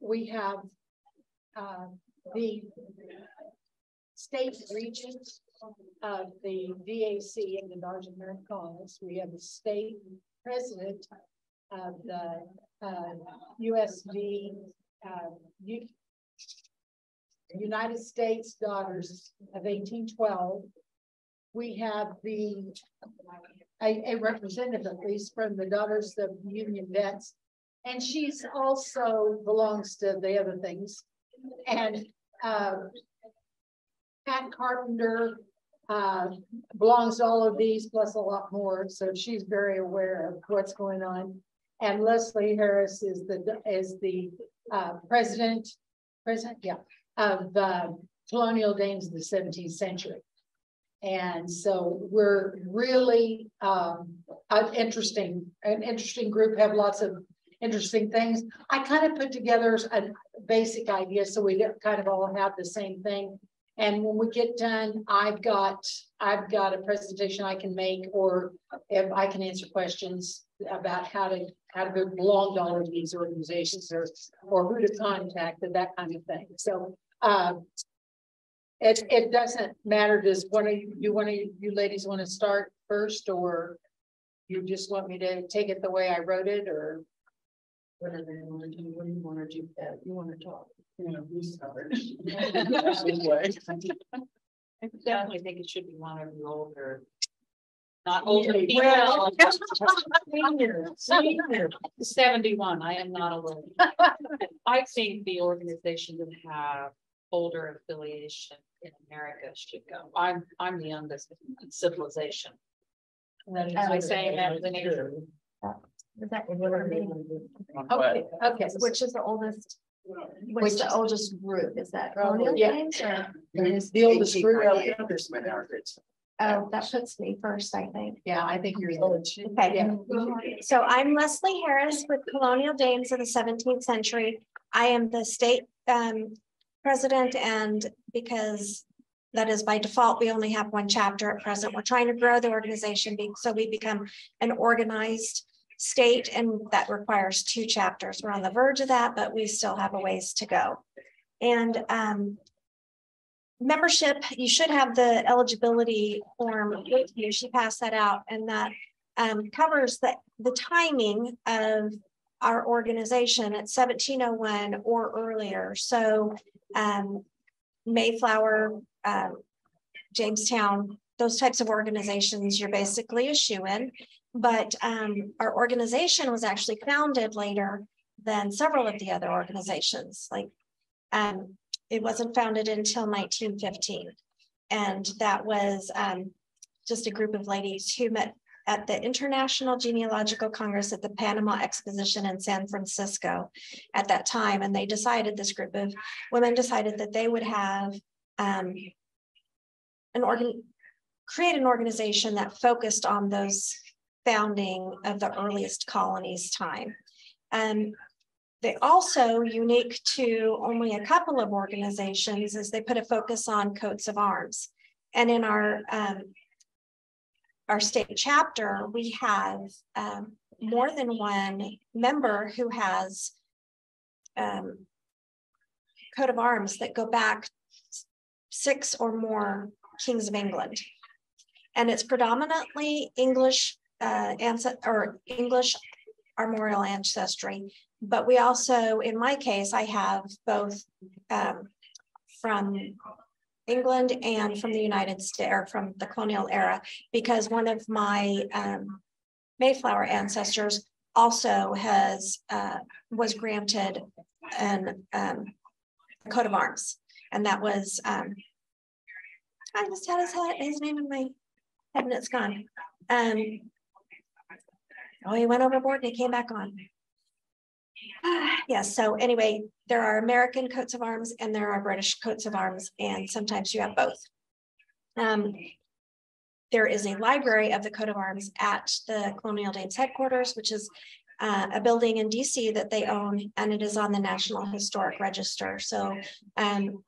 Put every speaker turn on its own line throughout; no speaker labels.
we have uh, the state regents of the DAC and the of American Cause. We have the state president of the uh, USD, uh, United States Daughters of 1812. We have the a, a representative, at least, from the Daughters of Union Vets, and she's also belongs to the other things. And uh, Pat Carpenter uh, belongs to all of these, plus a lot more. So she's very aware of what's going on. And Leslie Harris is the is the uh, president, president, yeah, of uh, colonial dames of the 17th century. And so we're really um, an interesting, an interesting group, have lots of interesting things. I kind of put together a basic idea so we kind of all have the same thing. And when we get done, I've got I've got a presentation I can make, or if I can answer questions about how to how to belong to all of these organizations, or or who to contact, and that kind of thing. So uh, it it doesn't matter. Does one of you, you one of you ladies want to start first, or you just want me to take it the way I wrote it, or whatever you want to do. What do you want to do? Uh, you want to talk? You know, we start.
I definitely think it should be one of the older. Not older.
Well,
Seventy-one, I am not old. I think the organization that have older affiliation in America should go. I'm, I'm the youngest in civilization. Am I saying that as an age?
Is that what I mean?
Okay, okay.
Which is the oldest? Which is the oldest group? Is that colonial
Yeah.
dames or?
The oldest group.
Oh, that puts me first, I think.
Yeah, I think you're. the oldest.
Okay.
Yeah.
So I'm Leslie Harris with Colonial Dames of the seventeenth century. I am the state um president and because that is by default, we only have one chapter at present. We're trying to grow the organization so we become an organized state and that requires two chapters. We're on the verge of that, but we still have a ways to go. And um membership, you should have the eligibility form with you. She passed that out and that um, covers the, the timing of our organization at 1701 or earlier. So um, Mayflower, um, Jamestown, those types of organizations, you're basically a shoe in. But um, our organization was actually founded later than several of the other organizations. Like um, it wasn't founded until 1915. And that was um, just a group of ladies who met at the International Genealogical Congress at the Panama Exposition in San Francisco at that time. And they decided, this group of women decided that they would have um, an organ, create an organization that focused on those founding of the earliest colonies time. Um, they also unique to only a couple of organizations is they put a focus on coats of arms. And in our um, our state chapter, we have um, more than one member who has um, coat of arms that go back six or more kings of England. And it's predominantly English uh, or English armorial ancestry. But we also, in my case, I have both um, from England and from the United States from the colonial era, because one of my um, Mayflower ancestors also has uh, was granted an um, coat of arms, and that was um, I just had his, his name in my head and it's gone. Um, oh, he went overboard and he came back on. yes. So anyway, there are American coats of arms and there are British coats of arms, and sometimes you have both. Um, there is a library of the coat of arms at the Colonial Dames headquarters, which is uh, a building in DC that they own, and it is on the National Historic Register. So, um,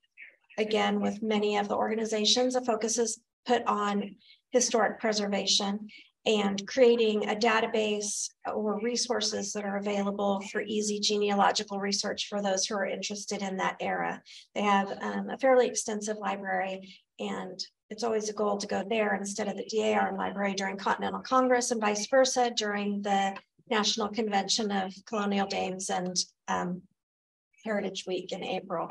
again, with many of the organizations, the focus is put on historic preservation. And creating a database or resources that are available for easy genealogical research for those who are interested in that era. They have um, a fairly extensive library and it's always a goal to go there instead of the DAR library during Continental Congress and vice versa during the National Convention of Colonial Dames and um, Heritage Week in April.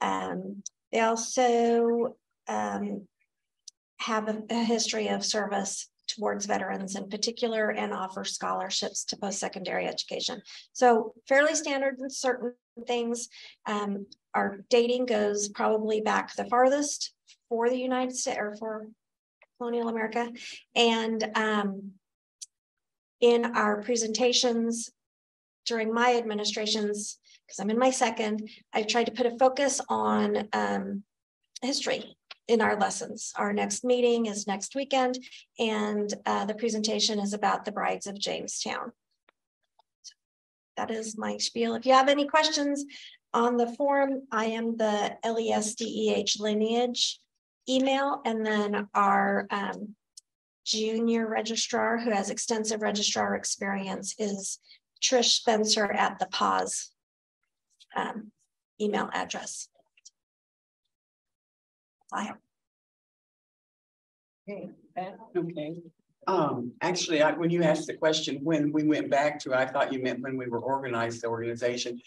Um, they also um, have a, a history of service towards veterans in particular and offer scholarships to post-secondary education. So fairly standard in certain things. Um, our dating goes probably back the farthest for the United States or for colonial America. And um, in our presentations during my administrations, because I'm in my second, I've tried to put a focus on um, history in our lessons. Our next meeting is next weekend, and uh, the presentation is about the Brides of Jamestown. That is my spiel. If you have any questions on the form, I am the LESDEH lineage email, and then our um, junior registrar who has extensive registrar experience is Trish Spencer at the PAWS um, email address. Have.
Okay,
Okay. Um, actually, I, when you asked the question, when we went back to, I thought you meant when we were organized, the organization.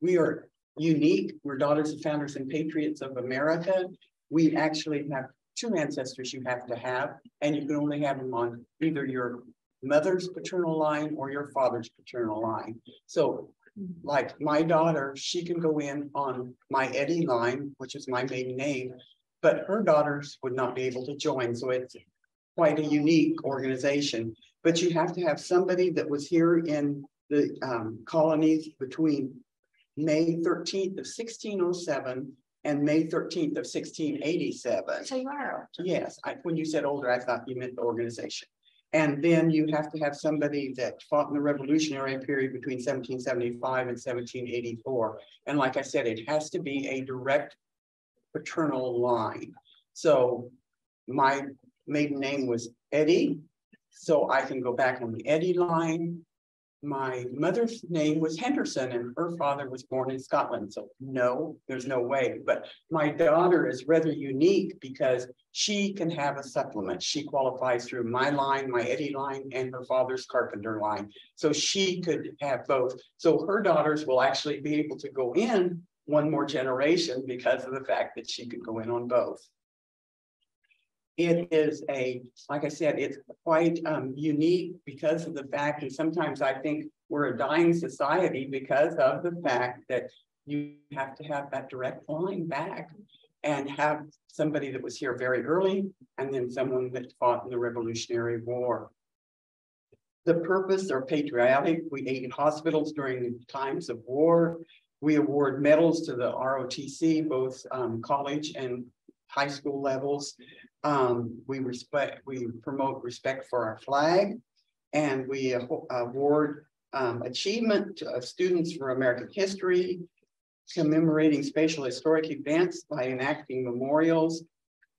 We are unique. We're daughters of founders and patriots of America. We actually have two ancestors you have to have, and you can only have them on either your mother's paternal line or your father's paternal line. So like my daughter, she can go in on my Eddie line, which is my maiden name, but her daughters would not be able to join. So it's quite a unique organization. But you have to have somebody that was here in the um, colonies between May 13th of 1607 and May 13th of 1687.
So you are. older.
Yes, I, when you said older, I thought you meant the organization. And then you have to have somebody that fought in the revolutionary period between 1775 and 1784. And like I said, it has to be a direct paternal line. So my maiden name was Eddie. So I can go back on the Eddie line. My mother's name was Henderson and her father was born in Scotland. So no, there's no way. But my daughter is rather unique because she can have a supplement. She qualifies through my line, my Eddie line, and her father's carpenter line. So she could have both. So her daughters will actually be able to go in one more generation because of the fact that she could go in on both. It is a, like I said, it's quite um, unique because of the fact, and sometimes I think we're a dying society because of the fact that you have to have that direct line back and have somebody that was here very early and then someone that fought in the Revolutionary War. The purpose are patriotic. We aid hospitals during times of war. We award medals to the ROTC, both um, college and high school levels. Um, we respect, we promote respect for our flag, and we award um, achievement of students for American history, commemorating spatial historic events by enacting memorials,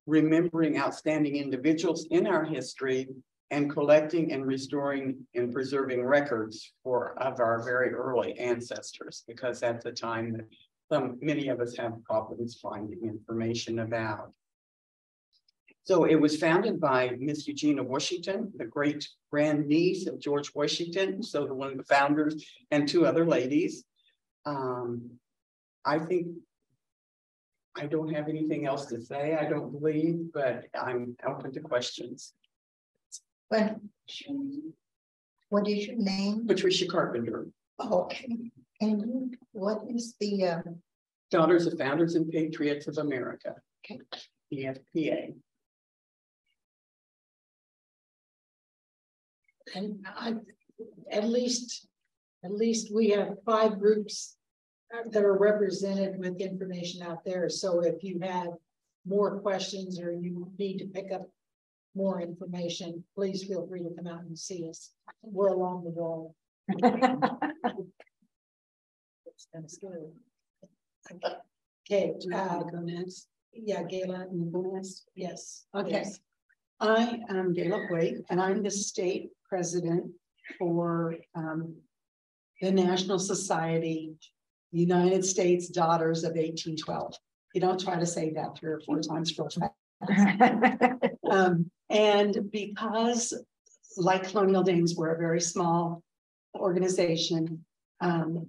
remembering outstanding individuals in our history, and collecting and restoring and preserving records for of our very early ancestors, because that's the time that some many of us have problems finding information about. So it was founded by Miss Eugenia Washington, the great grandniece of George Washington, so the one of the founders, and two other ladies. Um, I think I don't have anything else to say, I don't believe, but I'm open to questions.
But what is your name?
Patricia Carpenter,
Okay, and you, what is the, uh,
Daughters of Founders and Patriots of America.
Okay.
DFPA.
And I, at least, at least we have five groups that are represented with information out there. So if you have more questions or you need to pick up more information, please feel free to come out and see us. We're along the wall. It's kind of scary. Okay, uh,
Gomez?
yeah, Gayla,
Gomez?
yes.
Okay.
yes.
I am Gayla Hoyt, and I'm the state president for um. The National Society, United States Daughters of eighteen twelve. You don't try to say that three or four times real fast. Um, and because, like Colonial Dames, we're a very small organization. Um,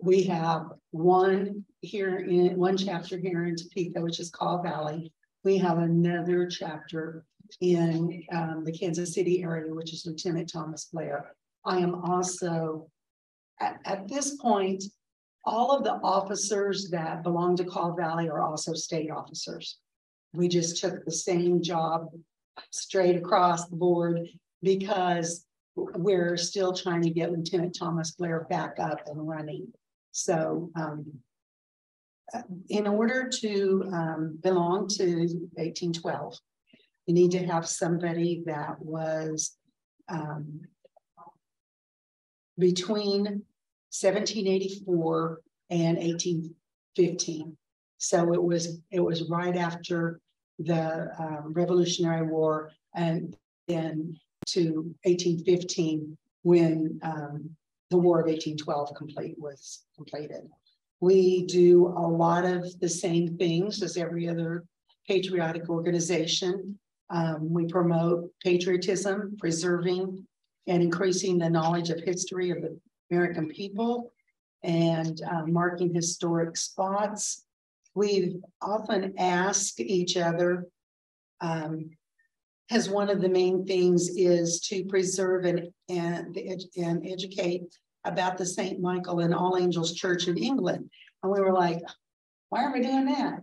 we have one here in, one chapter here in Topeka, which is Kaw Valley. We have another chapter in um, the Kansas City area, which is Lieutenant Thomas Blair. I am also, at, at this point, all of the officers that belong to Kaw Valley are also state officers. We just took the same job straight across the board because we're still trying to get Lieutenant Thomas Blair back up and running. So um, uh, in order to um, belong to 1812, you need to have somebody that was um, between 1784 and 1815. So it was it was right after the um, Revolutionary War and then to 1815 when um, the War of 1812 complete was completed. We do a lot of the same things as every other patriotic organization. Um, we promote patriotism, preserving and increasing the knowledge of history of the American people and uh, marking historic spots. We've often asked each other, um, as one of the main things is to preserve and, and, and educate about the St. Michael and All Angels Church in England. And we were like, why are we doing that?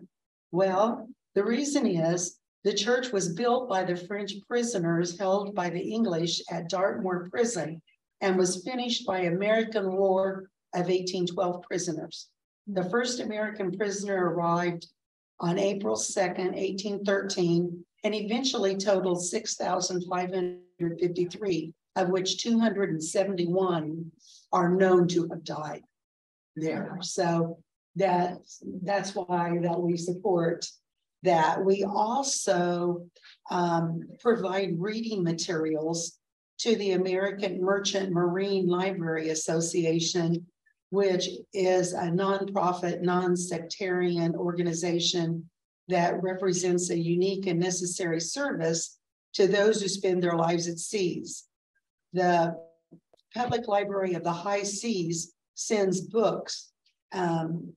Well, the reason is the church was built by the French prisoners held by the English at Dartmoor Prison and was finished by American War of 1812 prisoners. The first American prisoner arrived on April 2nd, 1813, and eventually totaled 6,553, of which 271 are known to have died there. So that that's why that we support that. We also um, provide reading materials to the American Merchant Marine Library Association, which is a nonprofit, non-sectarian organization that represents a unique and necessary service to those who spend their lives at seas. The Public Library of the High Seas sends books um,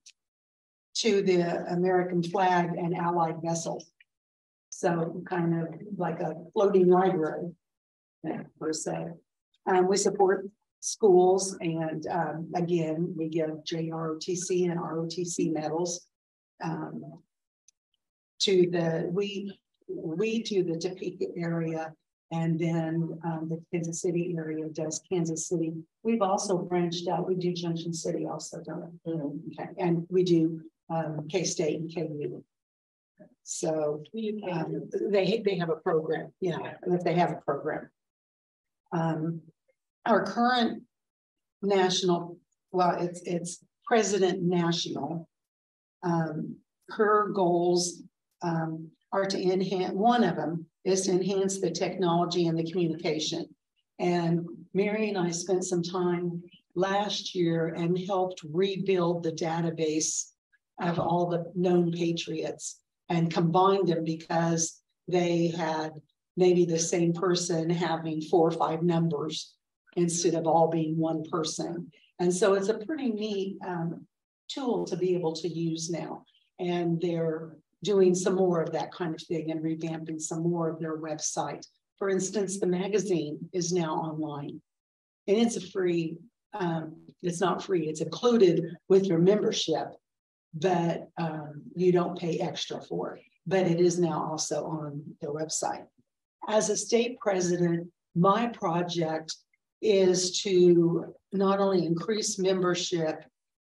to the American flag and allied vessels. So kind of like a floating library, per se. Um, we support schools and um, again, we give JROTC and ROTC medals um, to the, we, we to the Topeka area and then um, the Kansas City area does Kansas City. We've also branched out. We do Junction City also, don't we? Mm-hmm. Okay. And we do um, K-State and KU. So um, they, they have a program. Yeah, if they have a program. Um, our current national, well, it's, it's President National. Um, her goals um, are to enhance, one of them is to enhance the technology and the communication. And Mary and I spent some time last year and helped rebuild the database of all the known patriots and combined them because they had maybe the same person having four or five numbers instead of all being one person. And so it's a pretty neat um, tool to be able to use now. And they're doing some more of that kind of thing and revamping some more of their website. For instance, the magazine is now online and it's a free, um, it's not free, it's included with your membership, but um, you don't pay extra for it. But it is now also on their website. As a state president, my project is to not only increase membership,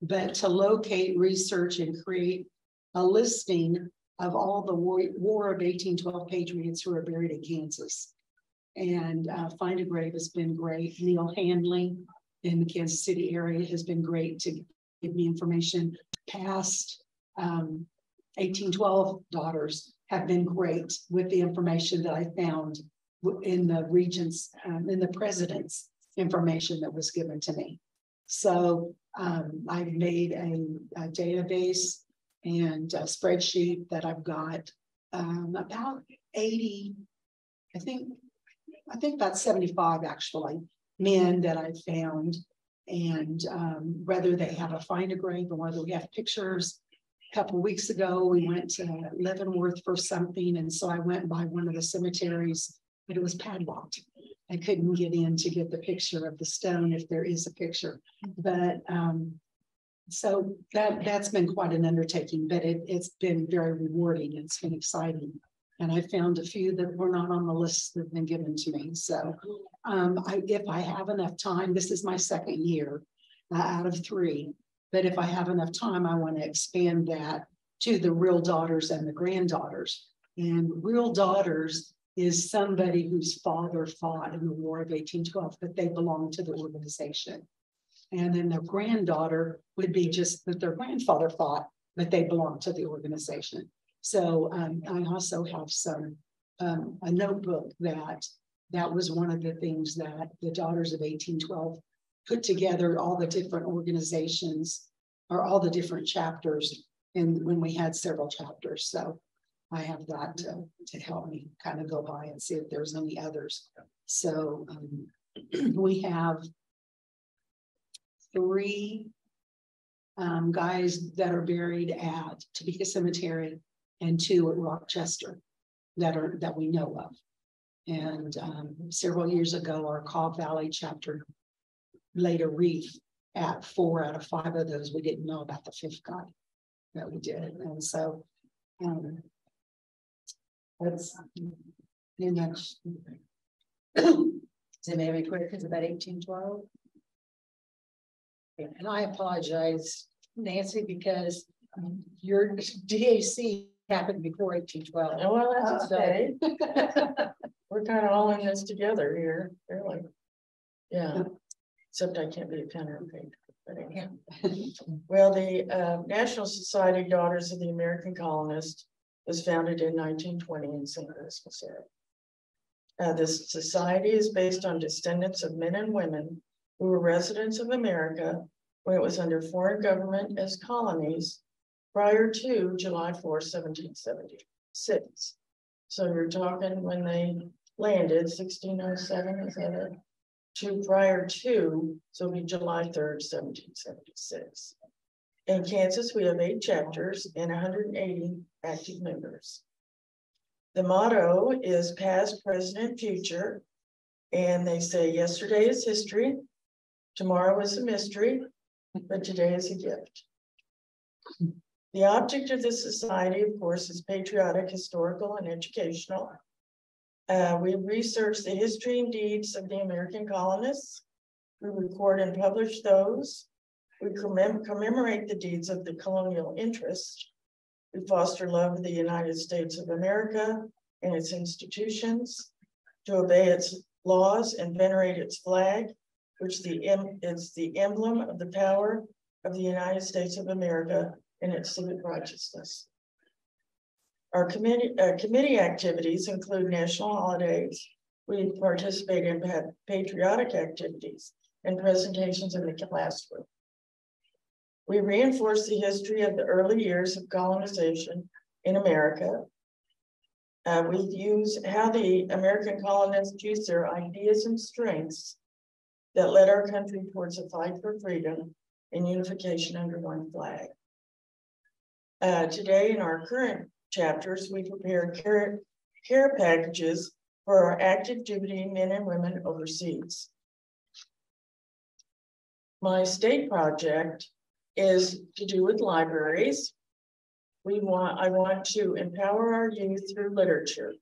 but to locate, research, and create a listing of all the war, war of 1812 patriots who are buried in Kansas. And uh, Find a Grave has been great. Neil Handling in the Kansas City area has been great to give me information past um, eighteen twelve daughters have been great with the information that I found in the regents, um, in the president's information that was given to me. So, um, I've made a, a database and a spreadsheet that I've got, um, about eighty, I think, I think about seventy-five actually, men that I found. And, um, whether they have a find a grave or whether we have pictures, a couple weeks ago, we went to Leavenworth for something, and so I went by one of the cemeteries, but it was padlocked. I couldn't get in to get the picture of the stone if there is a picture, but um. So that that's been quite an undertaking, but it it's been very rewarding. It's been exciting. And I found a few that were not on the list that have been given to me, so um, I, if I have enough time, this is my second year uh, out of three. But if I have enough time, I want to expand that to the real daughters and the granddaughters. And real daughters is somebody whose father fought in the War of eighteen twelve, but they belong to the organization. And then their granddaughter would be just that their grandfather fought, but they belong to the organization. So um, I also have some, um, a notebook that, that was one of the things that the Daughters of eighteen twelve put together all the different organizations or all the different chapters. And when we had several chapters, so I have that to, to help me kind of go by and see if there's any others. So um, we have three um, guys that are buried at Topeka Cemetery and two at Rochester that are, that we know of. And um, several years ago, our Kaw Valley chapter laid a wreath at four out of five of those. We didn't know about the fifth guy that we did. And so um, that's pretty much.
Does anybody have any questions about eighteen twelve? And I apologize, Nancy, because your DAC happened before eighteen twelve.
Oh, Well, that's
Uh,
okay. We're kind of all in this together here, really. Yeah, except I can't be a painter. but anyhow. Well, the uh, National Society Daughters of the American Colonist was founded in nineteen twenty in St. Louis, Missouri. Uh, this society is based on descendants of men and women who were residents of America when it was under foreign government as colonies prior to July 4, 1776. So you're talking when they landed sixteen oh seven, is that it? To prior to, so it'll be July third, seventeen seventy-six. In Kansas, we have eight chapters and hundred and eighty active members. The motto is past, present, future. And they say yesterday is history, tomorrow is a mystery, but today is a gift. The object of this society, of course, is patriotic, historical, and educational. Uh, we research the history and deeds of the American colonists. We record and publish those. We commem- commemorate the deeds of the colonial interest. We foster love of the United States of America and its institutions, to obey its laws and venerate its flag, which the is the emblem of the power of the United States of America and its civic righteousness. Our committee, uh, committee activities include national holidays. We participate in pa- patriotic activities and presentations in the classroom. We reinforce the history of the early years of colonization in America. Uh, we use how the American colonists used their ideas and strengths that led our country towards a fight for freedom and unification under one flag. Uh, today, in our current chapters, we prepare care, care packages for our active duty men and women overseas. My state project is to do with libraries. We want, I want to empower our youth through literature.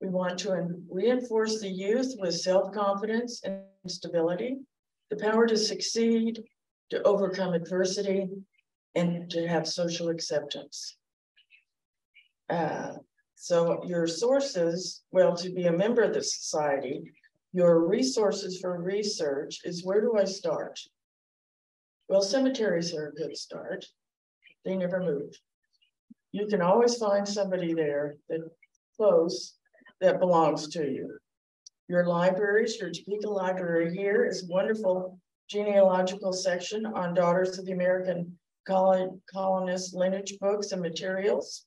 We want to reinforce the youth with self-confidence and stability, the power to succeed, to overcome adversity, and to have social acceptance. Uh, so your sources, well, to be a member of the society, your resources for research is where do I start? Well, cemeteries are a good start. They never move. you can always find somebody there that close that belongs to you. Your libraries, your Topeka Library here is wonderful genealogical section on Daughters of the American Colonist lineage books and materials.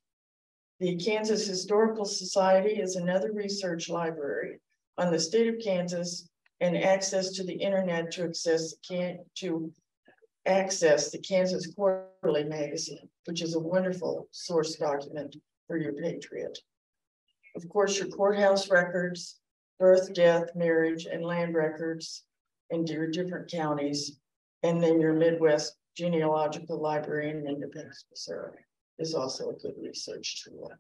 The Kansas Historical Society is another research library on the state of Kansas and access to the internet to access can to access the Kansas Quarterly Magazine, which is a wonderful source document for your patriot. Of course, your courthouse records, birth, death, marriage, and land records in your different counties, and then your Midwest Genealogical Library in Independence, Missouri is also a good research tool.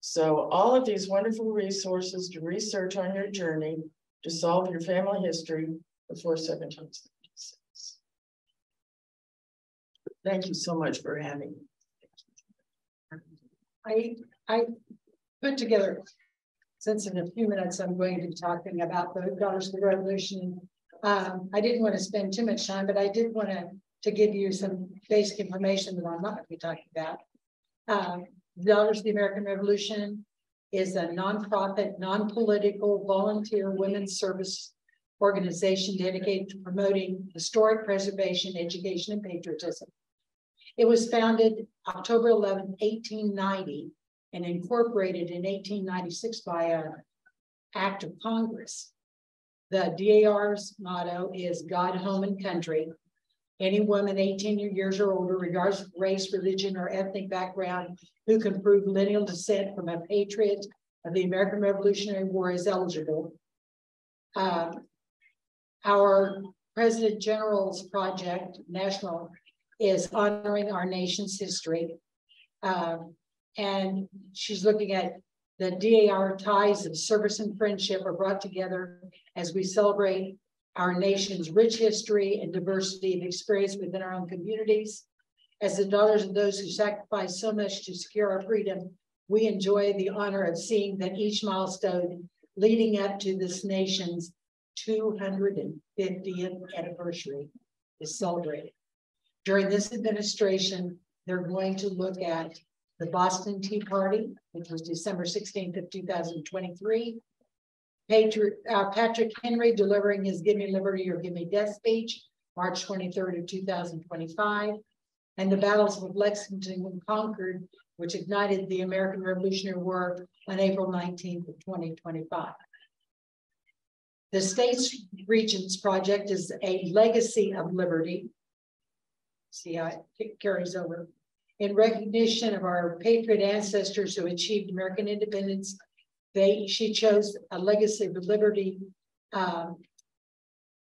So all of these wonderful resources to research on your journey to solve your family history before 1776. Thank you so much for having me.
I, I put together, since in a few minutes I'm going to be talking about the Daughters of the Revolution. Um, I didn't want to spend too much time, but I did want to, to give you some basic information that I'm not going to be talking about. Um, Daughters of the American Revolution is a nonprofit, non-political, volunteer women's service organization dedicated to promoting historic preservation, education, and patriotism. It was founded October 11, 1890, and incorporated in 1896 by an act of Congress. The DAR's motto is God, home, and country. Any woman 18 years or older, regardless of race, religion, or ethnic background, who can prove lineal descent from a patriot of the American Revolutionary War is eligible. Uh, our President General's project, national, is honoring our nation's history. Uh, and she's looking at the DAR ties of service and friendship are brought together as we celebrate our nation's rich history and diversity of experience within our own communities. As the daughters of those who sacrificed so much to secure our freedom, we enjoy the honor of seeing that each milestone leading up to this nation's 250th anniversary is celebrated. During this administration, they're going to look at the Boston Tea Party, which was December 16th of 2023. Patrick, uh, Patrick Henry delivering his Give Me Liberty or Give Me Death speech, March 23rd of 2025. And the battles of Lexington and Concord, which ignited the American Revolutionary War on April 19th of 2025. The States Regents Project is a legacy of liberty. See how it carries over in recognition of our patriot ancestors who achieved American independence. They she chose a legacy of liberty. Um,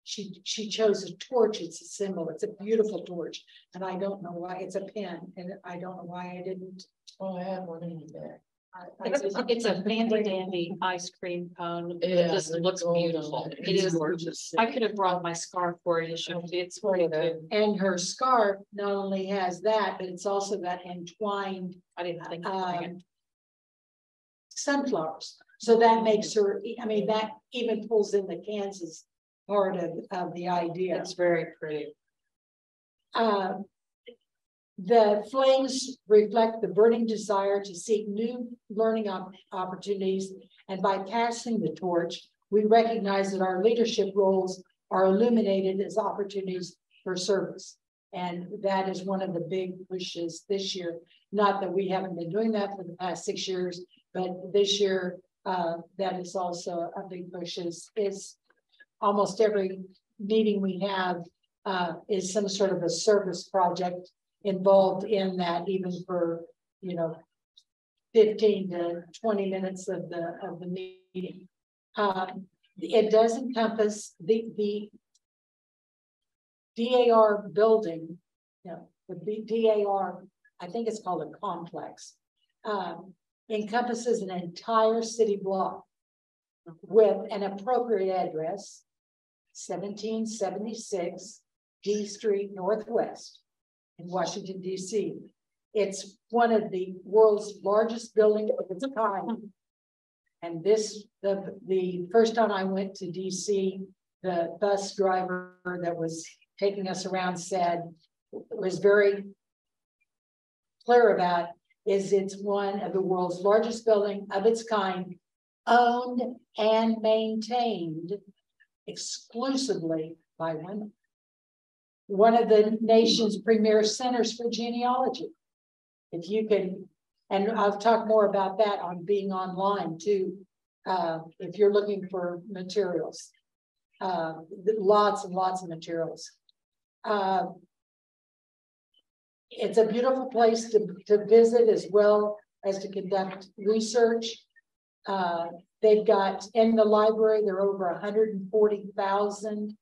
she she chose a torch. It's a symbol. It's a beautiful torch, and I don't know why it's a pen, and I don't know why I didn't.
Oh, I have one in there.
It's, it's a dandy dandy ice cream cone. It just looks beautiful. It is gorgeous. I could have brought my scarf for you. To show. It's pretty good.
And her scarf not only has that, but it's also got entwined
I didn't think.
um, sunflowers. So that makes her, I mean, that even pulls in the Kansas part of, of the idea.
It's very pretty.
Uh, the flames reflect the burning desire to seek new learning op opportunities. And by passing the torch, we recognize that our leadership roles are illuminated as opportunities for service. And that is one of the big pushes this year. Not that we haven't been doing that for the past six years, but this year, uh, that is also a big push is, is almost every meeting we have uh, is some sort of a service project involved in that even for, you know, 15 to 20 minutes of the of the meeting. Um, it does encompass the the DAR building, you know, the DAR, I think it's called a complex, um, encompasses an entire city block with an appropriate address, 1776 D Street Northwest in Washington, DC. It's one of the world's largest buildings of its kind. And this, the, the first time I went to DC, the bus driver that was taking us around said was very clear about is it's one of the world's largest building of its kind, owned and maintained exclusively by women. One of the nation's premier centers for genealogy. If you can, and I'll talk more about that on being online too, uh, if you're looking for materials. Uh, lots and lots of materials. Uh, it's a beautiful place to, to visit as well as to conduct research. Uh, they've got in the library, there are over 140,000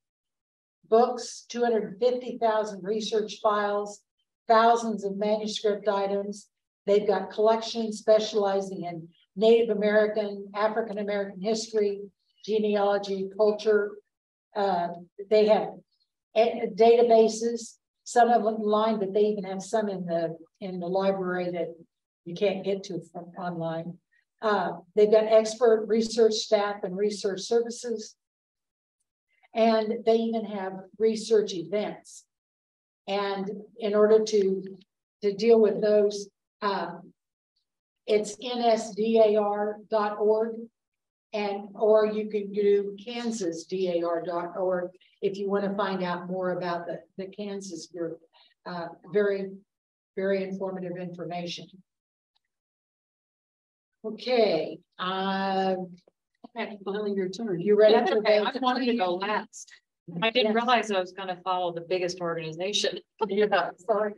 books, 250,000 research files, thousands of manuscript items. They've got collections specializing in Native American, African American history, genealogy, culture. Uh, they have databases, some of them online, but they even have some in the in the library that you can't get to from online. Uh, they've got expert research staff and research services. And they even have research events. And in order to, to deal with those, um, it's nsdar.org and or you can do kansasdar.org if you want to find out more about the, the Kansas group. Uh, very, very informative information. Okay, uh, finally your turn. You ready?
That's okay. I wanted to go last. I didn't
Yes.
realize I was gonna follow the biggest organization.
Yeah.
Sorry.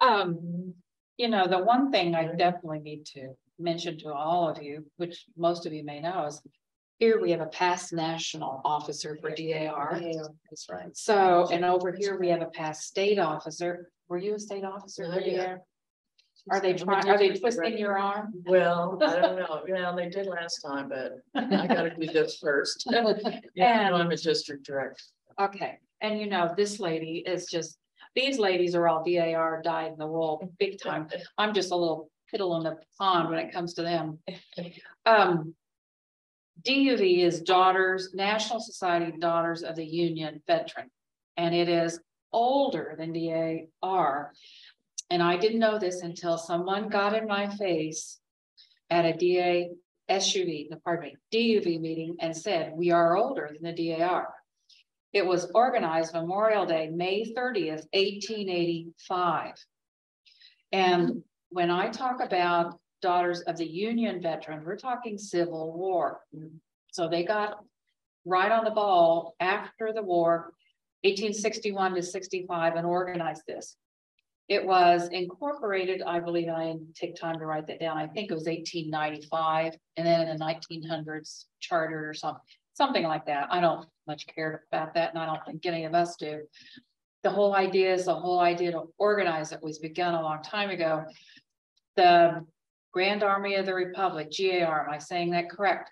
Um, you know, the one thing I definitely need to mention to all of you, which most of you may know, is here we have a past national officer for DAR.
That's right.
So, and over here we have a past state officer. Were you a state officer for. DAR? Are they trying, are they twisting your arm?
Well, I don't know. Yeah, they did last time, but I gotta do this first. Yeah, I'm a district director.
Okay, and you know, this lady is just, these ladies are all DAR dyed in the wool, big time. I'm just a little piddle in the pond when it comes to them. Um. DUV is Daughters, National Society Daughters of the Union Veteran. And it is older than DAR. And I didn't know this until someone got in my face at a DA SUV, pardon me, DUV meeting and said, we are older than the DAR. It was organized Memorial Day, May thirtieth, eighteen eighty-five. And when I talk about Daughters of the Union veteran, we're talking Civil War. So they got right on the ball after the war, eighteen sixty-one to sixty-five, and organized this. It was incorporated, I believe, I didn't take time to write that down. I think it was eighteen ninety-five, and then in the nineteen hundreds chartered or something, something like that. I don't much care about that, and I don't think any of us do. The whole idea is the whole idea to organize it was begun a long time ago. The Grand Army of the Republic, GAR, am I saying that correct?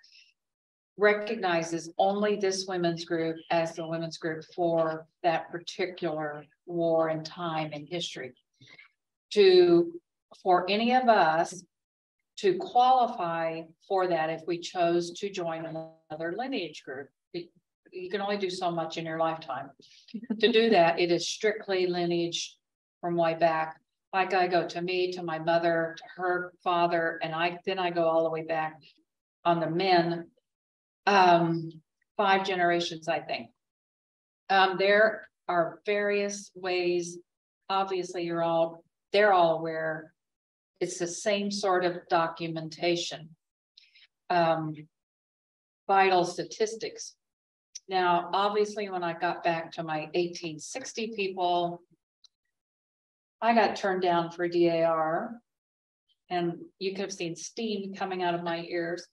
Recognizes only this women's group as the women's group for that particular war and time in history. To, for any of us to qualify for that if we chose to join another lineage group. You can only do so much in your lifetime. To do that, it is strictly lineage from way back. Like I go to me, to my mother, to her father, and I, then I go all the way back on the men. Um, five generations, I think. Um, there are various ways, obviously, you're all, they're all aware. It's the same sort of documentation. Um, vital statistics. Now, obviously, when I got back to my eighteen sixty people. I got turned down for DAR. And you could have seen steam coming out of my ears.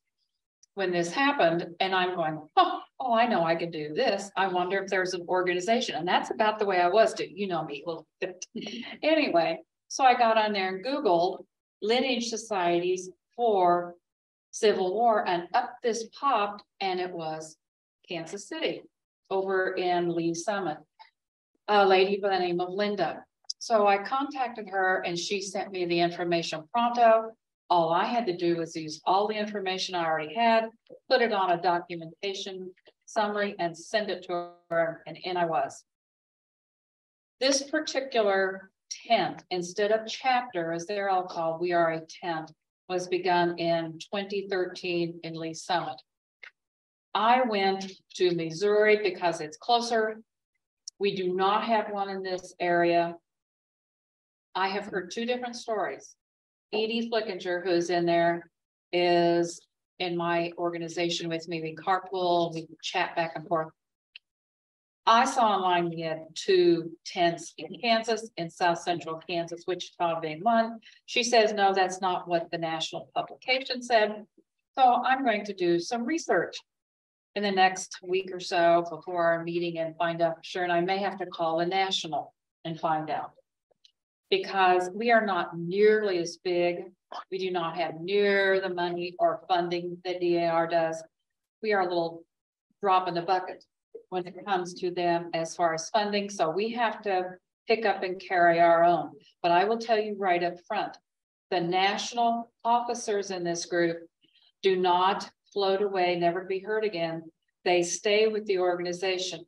When this happened, and I'm going, oh, oh, I know I can do this. I wonder if there's an organization, and that's about the way I was too. You know me bit. Anyway, so I got on there and Googled lineage societies for Civil War, and up this popped, and it was Kansas City over in Lee Summit. A lady by the name of Linda. So I contacted her and she sent me the information pronto. All I had to do was use all the information I already had, put it on a documentation summary and send it to her, and in I was. This particular tent instead of chapter, as they're all called, we are a tent, was begun in twenty thirteen in Lee Summit. I went to Missouri because it's closer. We do not have one in this area. I have heard two different stories. Edie Flickinger, who's in there, is in my organization with me. We carpool, we chat back and forth. I saw online we had two tents in Kansas, in South Central Kansas, Wichita being one. She says, no, that's not what the national publication said. So I'm going to do some research in the next week or so before our meeting and find out for sure. And I may have to call a national and find out. Because we are not nearly as big. We do not have near the money or funding that DAR does. We are a little drop in the bucket when it comes to them as far as funding. So we have to pick up and carry our own. But I will tell you right up front, the national officers in this group do not float away, never to be heard again. They stay with the organization.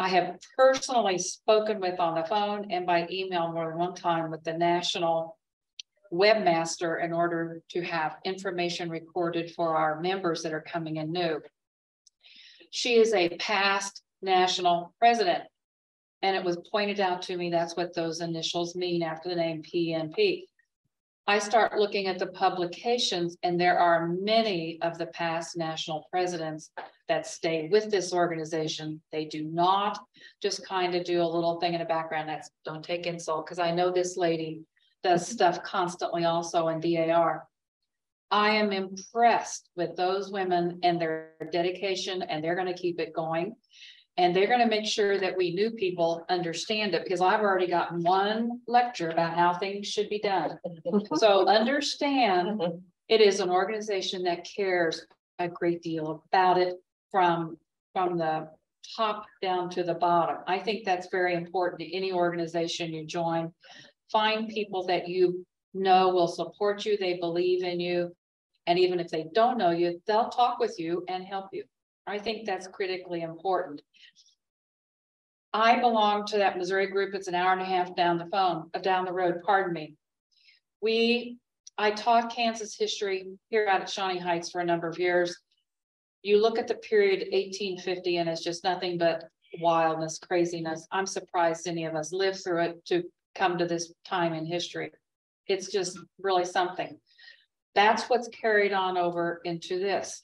I have personally spoken with on the phone and by email more than one time with the national webmaster in order to have information recorded for our members that are coming in new. She is a past national president. And it was pointed out to me that's what those initials mean after the name PNP. I start looking at the publications, and there are many of the past national presidents that stay with this organization. They do not just kind of do a little thing in the background. That's don't take insult because I know this lady does mm-hmm. stuff constantly also in DAR. I am impressed with those women and their dedication, and they're going to keep it going. And they're going to make sure that we new people understand it because I've already gotten one lecture about how things should be done. So understand it is an organization that cares a great deal about it from, from the top down to the bottom. I think that's very important to any organization you join. Find people that you know will support you, they believe in you, and even if they don't know you, they'll talk with you and help you. I think that's critically important. I belong to that Missouri group. It's an hour and a half down the phone, uh, down the road, pardon me. We, I taught Kansas history here out at Shawnee Heights for a number of years. You look at the period 1850 and it's just nothing but wildness, craziness. I'm surprised any of us lived through it to come to this time in history. It's just really something. That's what's carried on over into this.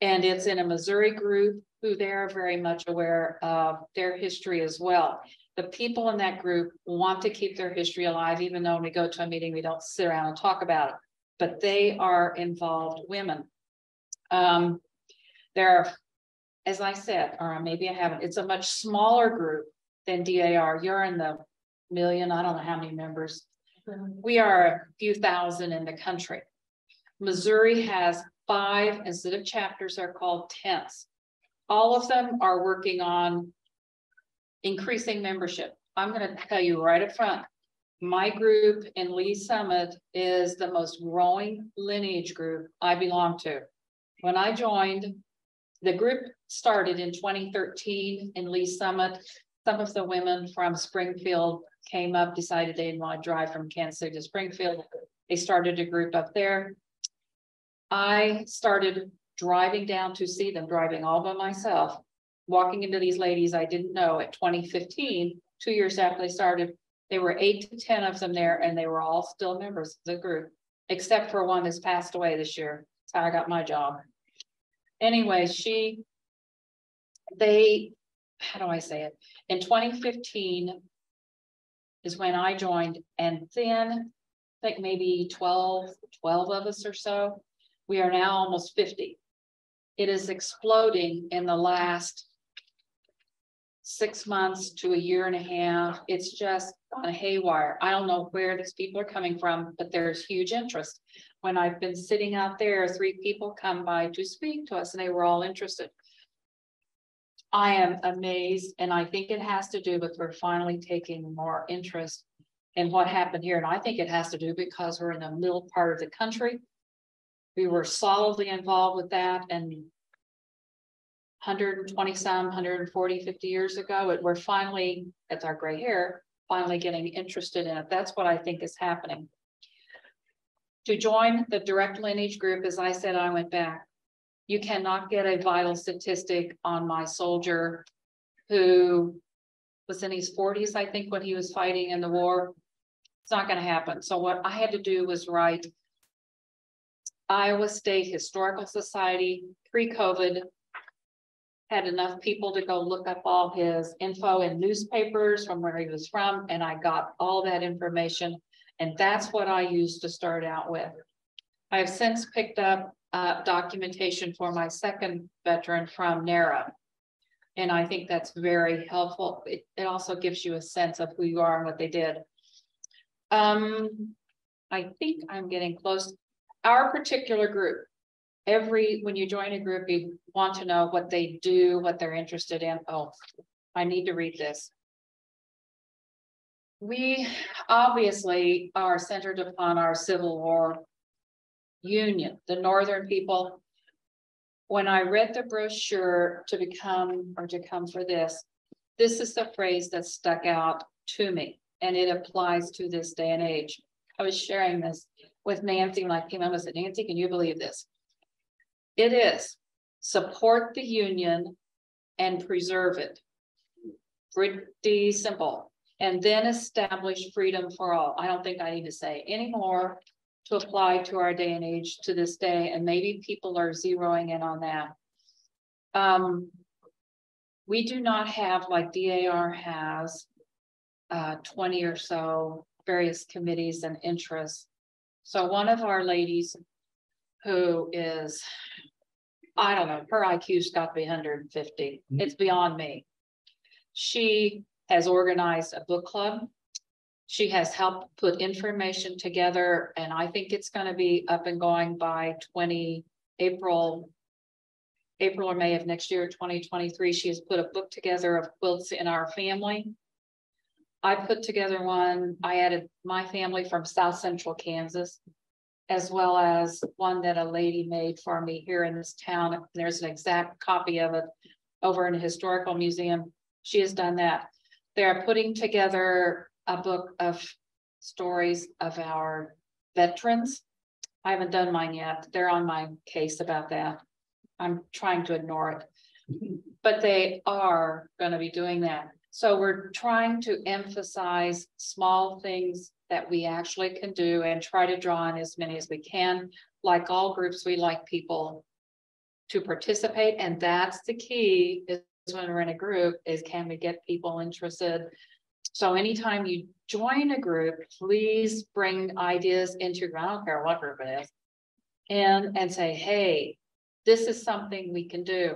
And it's in a Missouri group who they're very much aware of their history as well. The people in that group want to keep their history alive, even though when we go to a meeting, we don't sit around and talk about it, but they are involved women. Um, there are, as I said, or maybe I haven't, it's a much smaller group than DAR. You're in the million, I don't know how many members. We are a few thousand in the country. Missouri has five, instead of chapters, they're called tents. All of them are working on increasing membership. I'm going to tell you right up front, my group in Lee's Summit is the most growing lineage group I belong to. When I joined, the group started in 2013 in Lee's Summit. Some of the women from Springfield came up, decided they didn't want to drive from Kansas City to Springfield. They started a group up there. I started driving down to see them, driving all by myself, walking into these ladies I didn't know at 2015, two years after they started. There were eight to 10 of them there, and they were all still members of the group, except for one that's passed away this year. That's how I got my job. Anyway, she, they, how do I say it? In 2015 is when I joined, and then I think maybe 12, 12 of us or so we are now almost 50. It is exploding in the last six months to a year and a half. It's just on a haywire. I don't know where these people are coming from, but there's huge interest. When I've been sitting out there, three people come by to speak to us and they were all interested. I am amazed and I think it has to do with we're finally taking more interest in what happened here. And I think it has to do because we're in the middle part of the country we were solidly involved with that and 120 some, 140, 50 years ago, it, we're finally, it's our gray hair, finally getting interested in it. That's what I think is happening. To join the direct lineage group, as I said, I went back. You cannot get a vital statistic on my soldier who was in his forties, I think, when he was fighting in the war. It's not gonna happen. So what I had to do was write Iowa State Historical Society, pre-COVID. Had enough people to go look up all his info in newspapers from where he was from, and I got all that information. And that's what I used to start out with. I have since picked up uh documentation for my second veteran from NARA. And I think that's very helpful. It, it also gives you a sense of who you are and what they did. Um, I think I'm getting close. Our particular group, every, when you join a group, you want to know what they do, what they're interested in. Oh, I need to read this. We obviously are centered upon our Civil War Union, the Northern people. When I read the brochure to become or to come for this, this is the phrase that stuck out to me and it applies to this day and age. I was sharing this with Nancy when I came. I said, Nancy, can you believe this? It is support the union and preserve it. Pretty simple. And then establish freedom for all. I don't think I need to say any more to apply to our day and age to this day. And maybe people are zeroing in on that. Um, we do not have like DAR has uh, 20 or so various committees and interests. So one of our ladies who is, I don't know, her IQ's got to be 150.
Mhm.
It's beyond me. She has organized a book club. She has helped put information together and I think it's going to be up and going by 20 April. April or May of next year, 2023. She has put a book together of quilts in our family. I put together one, I added my family from South Central Kansas. As well as one that a lady made for me here in this town. There's an exact copy of it over in the Historical Museum. She has done that. They're putting together a book of stories of our veterans. I haven't done mine yet. They're on my case about that. I'm trying to ignore it. But they are gonna be doing that. So we're trying to emphasize small things that we actually can do and try to draw in as many as we can. Like all groups, we like people to participate, and that's the key is when we're in a group, is can we get people interested? So anytime you join a group, please bring ideas into, I don't care what group it is. And, and say, hey, this is something we can do.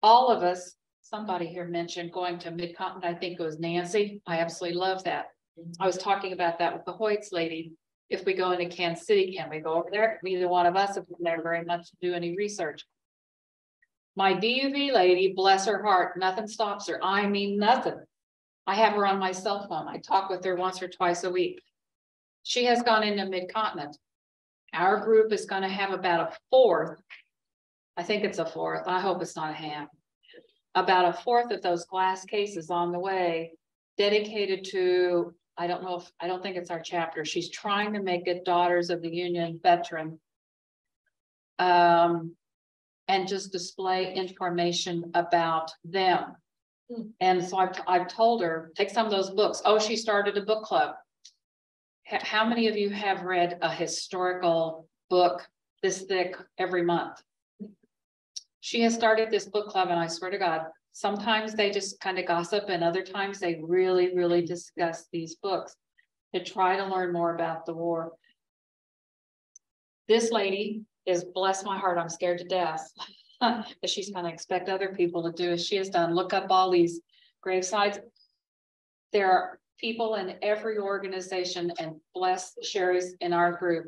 All of us somebody here mentioned going to Mid-Continent, I think it was Nancy. I absolutely love that. I was talking about that with the Hoyts lady. If we go into Kansas City, can we go over there? Neither one of us have been there very much to do any research. My DUV lady, bless her heart, nothing stops her. I mean, nothing. I have her on my cell phone. I talk with her once or twice a week. She has gone into Mid-Continent. Our group is gonna have about a fourth. I think it's a fourth. I hope it's not a half about a fourth of those glass cases on the way dedicated to, I don't know if, I don't think it's our chapter. She's trying to make it Daughters of the Union veteran. Um, and just display information about them.
Hmm.
And so I've, I've told her, take some of those books. Oh, she started a book club. H- how many of you have read a historical book this thick every month? she has started this book club and I swear to God, sometimes they just kind of gossip and other times they really, really discuss these books to try to learn more about the war. This lady is, bless my heart, I'm scared to death. That she's gonna expect other people to do as she has done, look up all these gravesites. There are people in every organization and bless Sherry's in our group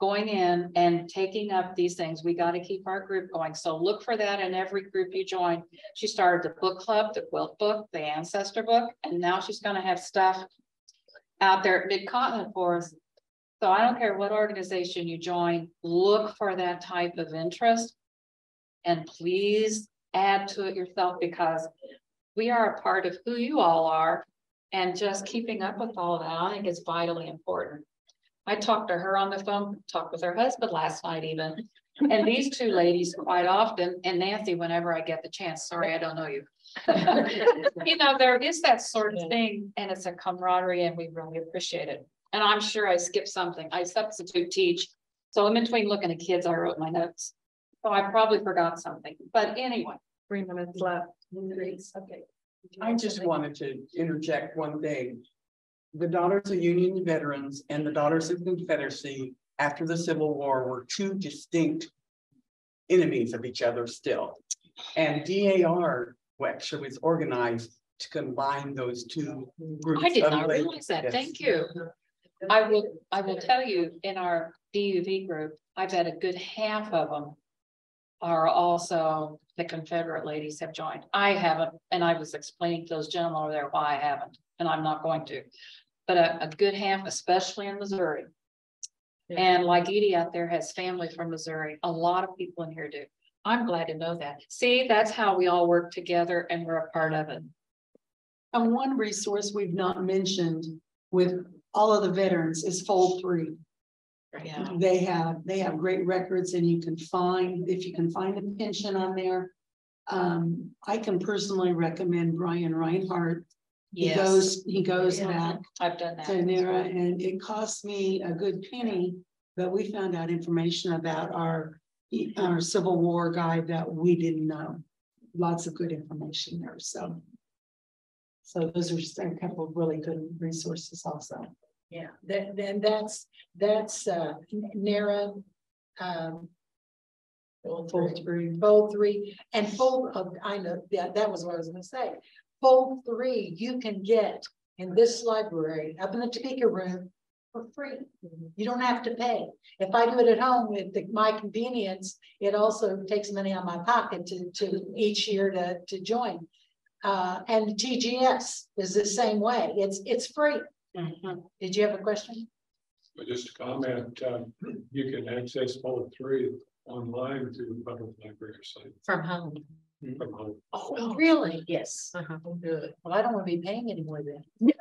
going in and taking up these things. We got to keep our group going. So look for that in every group you join. She started the book club, the quilt book, the ancestor book, and now she's going to have stuff out there at mid-continent for us. So I don't care what organization you join, look for that type of interest. And please add to it yourself because we are a part of who you all are. And just keeping up with all of that, I think is vitally important. I talked to her on the phone, talked with her husband last night even. And these two ladies quite often, and Nancy, whenever I get the chance, sorry, I don't know you. You know, there is that sort of thing and it's a camaraderie and we really appreciate it. And I'm sure I skipped something. I substitute teach. So in between looking at kids, I wrote my notes. So I probably forgot something, but anyway.
Three minutes left.
Okay.
I just wanted to interject one thing. The Daughters of Union Veterans and the Daughters of Confederacy after the Civil War were two distinct enemies of each other still. And DAR, which was organized to combine those two groups.
I did not
ladies.
realize that.
Yes.
Thank you. I will, I will tell you, in our DUV group, I've had a good half of them. Are also the Confederate ladies have joined. I haven't, and I was explaining to those gentlemen over there why I haven't, and I'm not going to. But a, a good half, especially in Missouri.
Yeah.
And like Edie out there has family from Missouri, a lot of people in here do. I'm glad to know that. See, that's how we all work together and we're a part of it.
And one resource we've not mentioned with all of the veterans is Fold Three.
Yeah.
They have, they have great records and you can find, if you can find a pension on there. Um, I can personally recommend Brian Reinhardt. He
Yes,
goes, he goes
Yeah.
back
I've done that.
to NARA and it cost me a good penny. But we found out information about our, our Civil War guy that we didn't know. Lots of good information there, so. So those are just a couple of really good resources also.
Yeah, then, then that's, that's, uh, NARA, um,
Fold three.
fold three, and fold, uh, I know, yeah, that was what I was gonna say. Fold three, you can get in this library, up in the Topeka room, for free. You don't have to pay. If I do it at home with the- my convenience, it also takes money out of my pocket to, to each year to, to join. Uh, and TGS is the same way. It's, it's free.
Mhm.
Did you have a question?
But just a comment, um, you can access all three online through the public library site
From home.
from home.
Oh, really? Yes.
Good.
Well, I don't want to be paying anymore then.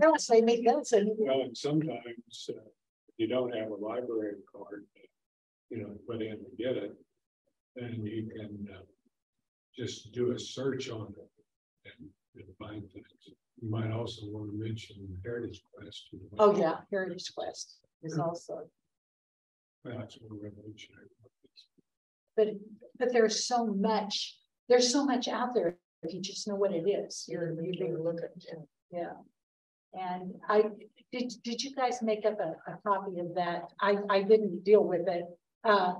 Don't say me, don't.
Well, and sometimes, uh, you don't have a library card, you know, put in to get it, and you can, uh, just do a search on it and, and find things. You might also want to mention Heritage Quest.
Oh, yeah, Heritage Quest is also,
That's one revolutionary.
but, but there's so much, there's so much out there. If you just know what it is, you're, you can look at, it. yeah. And I, did, did you guys make up a, a copy of that? I, I didn't deal with it. Uh,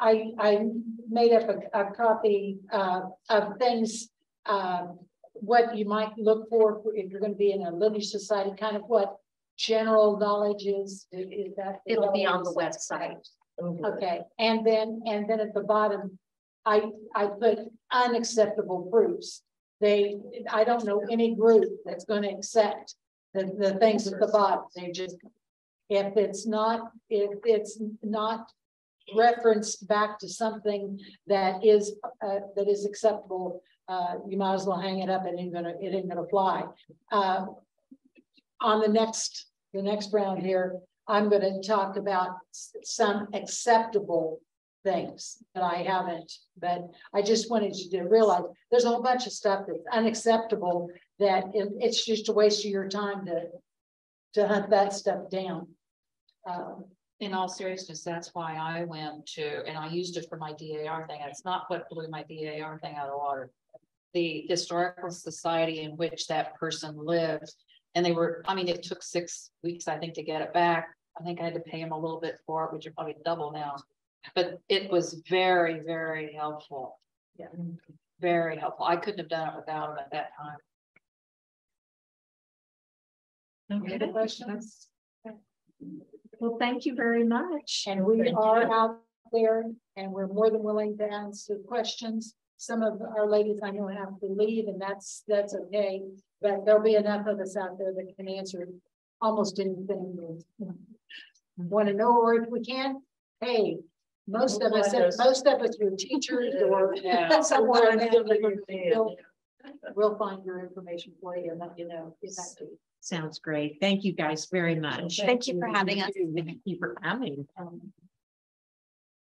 I, I made up a, a copy, uh, of things, um, what you might look for if you're gonna be in a lineage society, kind of what general knowledge is, is that?
It'll be on the website.
Okay, and then, and then at the bottom, I, I put unacceptable proofs. They, I don't know any group that's gonna accept the, the things at the bottom, they just. If it's not, if it's not referenced back to something that is, uh, that is acceptable. Uh, you might as well hang it up, it ain't gonna, it ain't gonna fly. Uh, on the next, the next round here, I'm gonna talk about some acceptable things that I haven't, but I just wanted you to realize there's a whole bunch of stuff that's unacceptable that it- it's just a waste of your time to to hunt that stuff down. Um,
In all seriousness, that's why I went to, and I used it for my DAR thing. It's not what blew my DAR thing out of water. The historical society in which that person lived. And they were, I mean, it took six weeks, I think, to get it back. I think I had to pay him a little bit for it, which are probably double now. But it was very, very helpful.
Yeah.
Very helpful. I couldn't have done it without him at that time.
any questions?
Well, thank you very much.
And we are out there and we're more than willing to answer questions. Some of our ladies I know have to leave and that's, that's okay. But there'll be enough of us out there that can answer almost anything. Want to know, or if we can, hey, most of us, most of us are teachers or
Yeah.
somewhere in the field. we'll find your information for you and let you know. Get back to you.
Sounds great. Thank you guys very much.
Thank you for having us.
Thank you for coming.
Um,